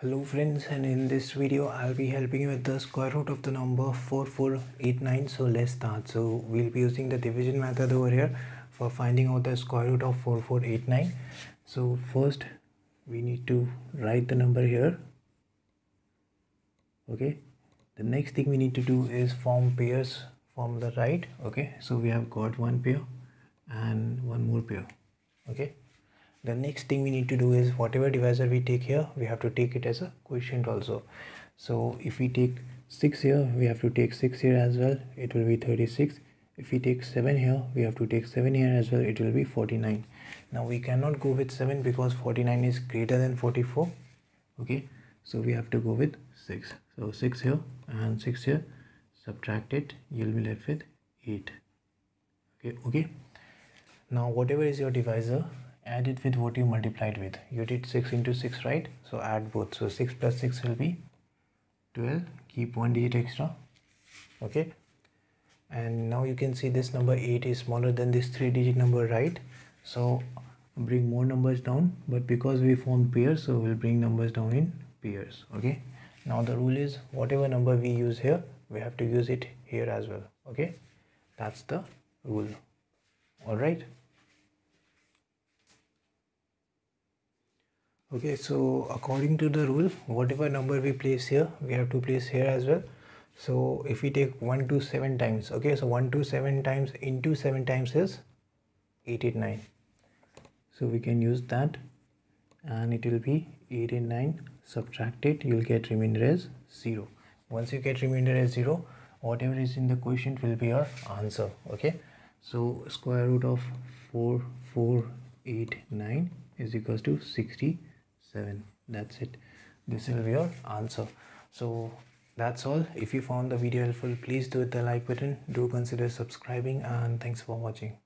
Hello friends and in this video I'll be helping you with the square root of the number 4489 so let's start. So we'll be using the division method over here for finding out the square root of 4489 so first we need to write the number here. Okay. The next thing we need to do is form pairs from the right. Okay. So we have got one pair and one more pair. Okay the next thing we need to do is whatever divisor we take here we have to take it as a quotient also. So if we take 6 here we have to take 6 here as well it will be 36 if we take 7 here we have to take 7 here as well it will be 49 now we cannot go with 7 because 49 is greater than 44 okay? So we have to go with 6 so 6 here and 6 here subtract it you'll be left with 8 okay? Okay? Now whatever is your divisor add it with what you multiplied with. You did 6 into 6 right? So add both. So 6 plus 6 will be 12 keep one digit extra. Okay? And now you can see this number 8 is smaller than this three digit number right? So bring more numbers down but because we formed pairs so we'll bring numbers down in pairs. Okay? Now the rule is whatever number we use here we have to use it here as well. Okay? That's the rule. All right okay so according to the rule whatever number we place here we have to place here as well. So if we take 1 to 7 times okay so 1 to 7 times into 7 times is 889 so we can use that and it will be 89 subtract it you'll get remainder as 0 once you get remainder as 0 whatever is in the quotient will be your answer okay? So square root of 4489 is equals to 60 7 that's it. This will be your answer. So that's all. If you found the video helpful please do hit the like button. Do consider subscribing and thanks for watching